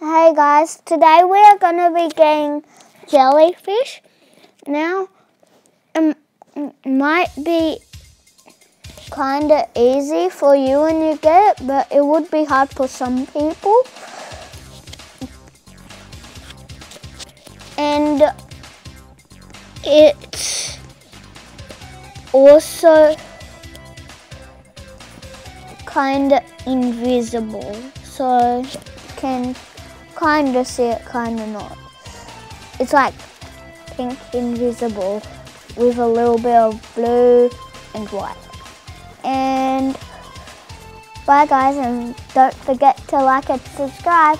Hey guys, today we are going to be getting jellyfish. Now, it might be kind of easy for you when you get it, but it would be hard for some people. And it's also kind of invisible, so can kind of see it, kind of not. It's like pink invisible with a little bit of blue and white. And bye guys and don't forget to like and subscribe.